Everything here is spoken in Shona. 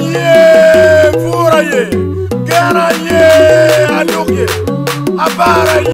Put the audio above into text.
ye fura ye gara ye aluk ye abara ye